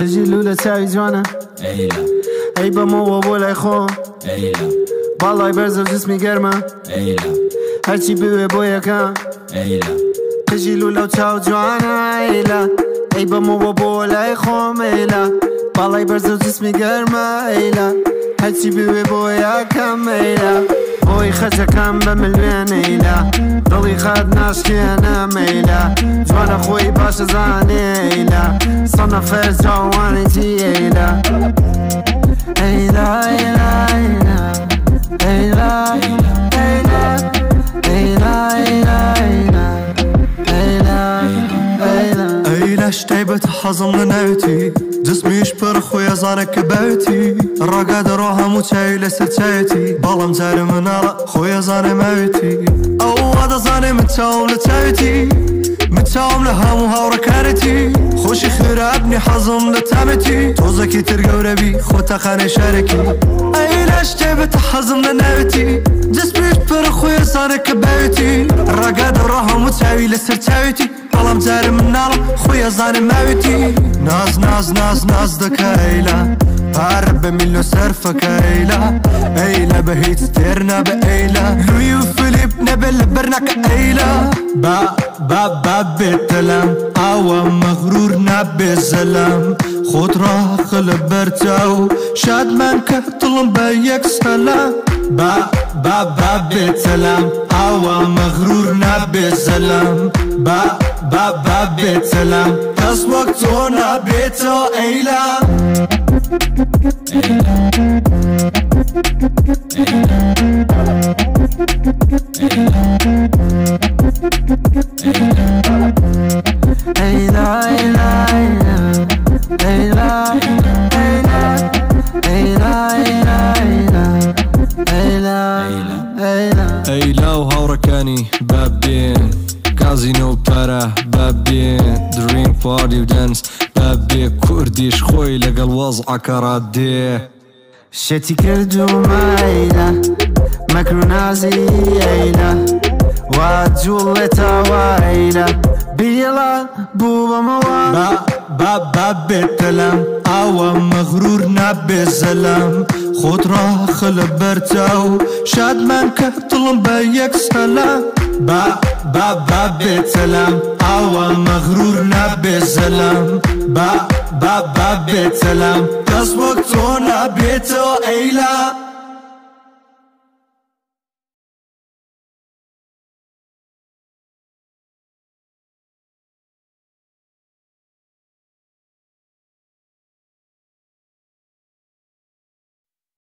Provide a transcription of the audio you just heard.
دژی لو لە چاوی جوانە ئەی بەمەوە بۆ لای خۆ باڵای بەرزە جسمی گەرمە هەرچی بوێ بۆ یەکە دژی لو لەو چاو جوانەلا ئەی بەمەوە بۆ لای خۆمەلا باڵای بەرزە جسمی گەرمە ئەیلا هەرچی بوێ بۆ یاکەمەلا خۆی خەجەکان بەمل وێنەیلا دڵی خاد ناشکێنە مەلا جوانە خۆی باشە زانێلا سەنەفەر جاوانی جیلا. حەزم لە ناوتی جسمیش پر خۆی ئەزانە کە باوتی ڕگا دەڕۆ هەموو چاوی لە سەرچایەتی بەڵام جارە مناڵە خۆی ئەزانە ماوتی ئەو وادەزانێ من چاوم لە چاوتی من چاوم لە هەموو هاوڕەکارەتی خۆشی خێرابنی حەزم لە تامەتی تۆزەکی تر گەورەبی خۆتەخانە شارێکی ئە اوتي حزمنا ناوتي جسميش برخويا صار كباوتي الرقاد وراهم لسر تاوتي قلم مداري من نار خويا زاني ماوتي ناز ناز ناز ناز دكايلة عرب من لو سرفة ايلا بهيت ستيرنا بايلا لوي وفيليب نبل برناك ايلا با با با بتلم اوا مغرورنا زلم خود را خلب برتاو شاد من که كلهم بيك سلام با با با بيت سلام هوا مغرورنا بسلام با با با بيت سلام تسوقتونا بيتو ايلا ايلا ايلا وهوركاني بابين كازينو بارا بابين دريم بارتي ودانس بابي كرديش خوي لقى وضعك رادي شتي كردو مايلا ماكرونازي ايلا واتجولتا وايلا بيلا بوبا موالا باب باب بێتەلام ئاوە مەغرور نابێ زەلام خۆت ڕاخە لە بەرچاو شادمان کە دڵم بە یەک سەلام با با با بێتەلام ئاوە مەغرور نابێ زەلام با با با بێتەلام دەست وەک تۆ نابێتەوە ئەیلا